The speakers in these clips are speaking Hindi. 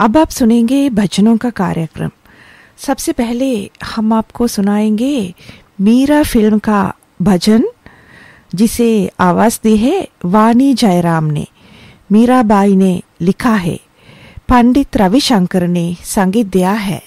अब आप सुनेंगे भजनों का कार्यक्रम। सबसे पहले हम आपको सुनाएँगे मीरा फ़िल्म का भजन, जिसे आवाज़ दी है वानी जयराम ने। मीराबाई ने लिखा है। पंडित रविशंकर ने संगीत दिया है।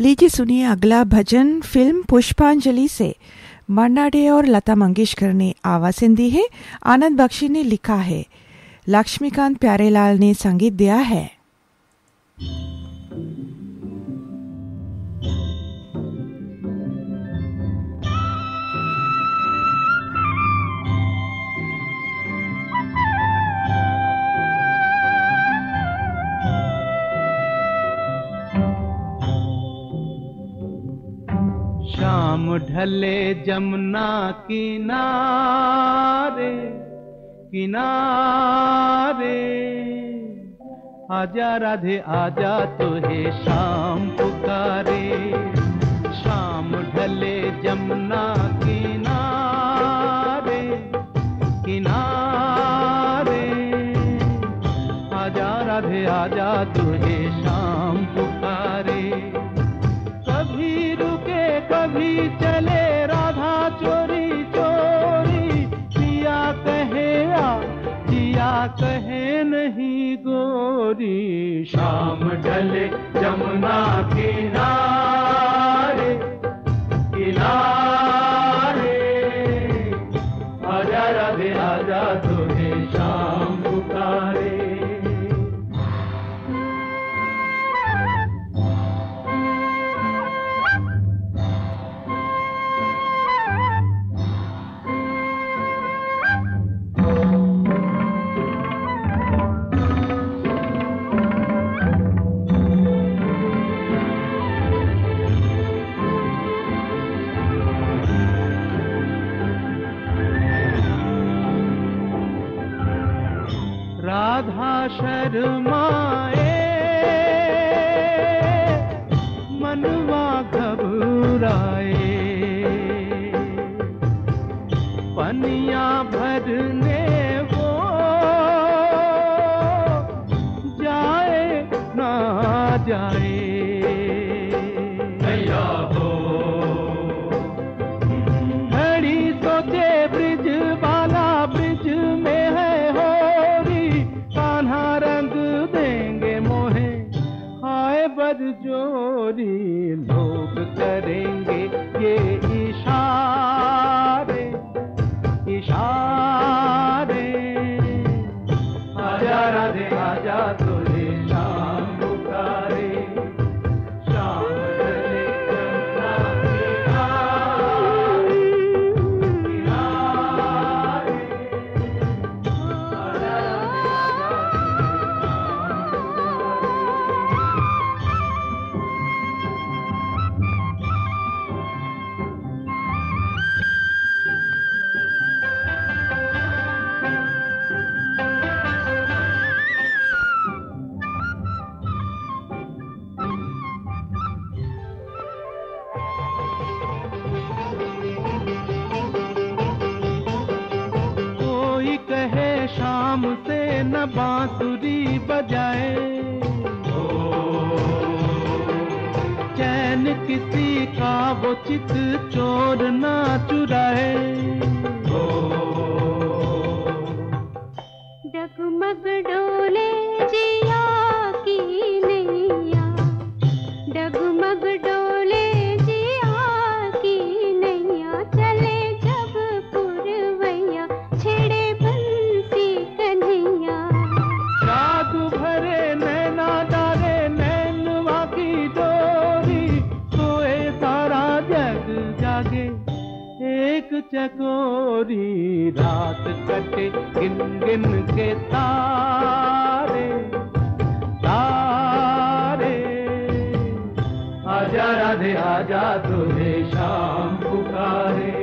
लीजिए सुनिए अगला भजन फ़िल्म पुष्पांजलि से। मन्ना डे और लता मंगेशकर ने आवाज़ दी है। आनंद बख्शी ने लिखा है। लक्ष्मीकांत प्यारेलाल ने संगीत दिया है। ढले जमुना किनारे किनारे। आजा राधे आजा तो शाम पुकारे। कभी चले राधा चोरी चोरी। पिया कहे आ, जिया कहे नहीं गोरी। शाम ढले जमुना शर्माए। मनवा घबराए। पनिया भरने वो जाए ना जाए। जोरी लोग करेंगे ये न बांसुरी बजाए। चैन किसी का वो चित चोर ना चुराए। डगमग डोले जिया की नैया। डगमग चकोरी रात कटे गिन गिन के तारे तारे। आजा राधे आजा तुझे शाम पुकारे।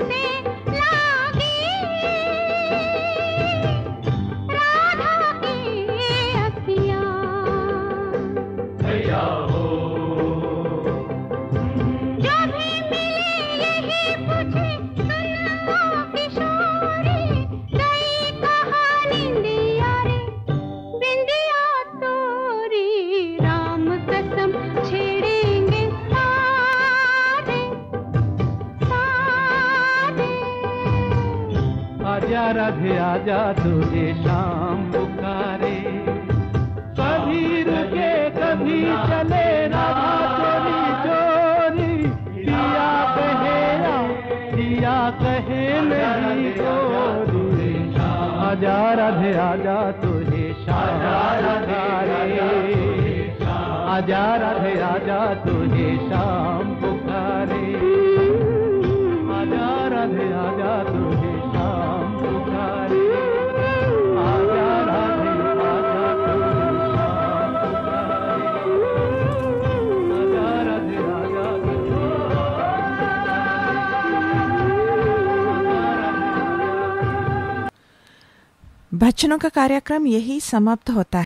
me. राधे आजा तुझे शाम पुकारे। कभी रुके कभी चले राधा चोरी चोरी। दिया कहे दिया कहे नहीं चोरी। आजा राधे आजा तुझे शाम पुकारे। आजा राधे आजा तुझे शाम बच्चनों का कार्यक्रम यही समाप्त होता